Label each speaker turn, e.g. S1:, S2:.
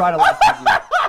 S1: try to laugh at you.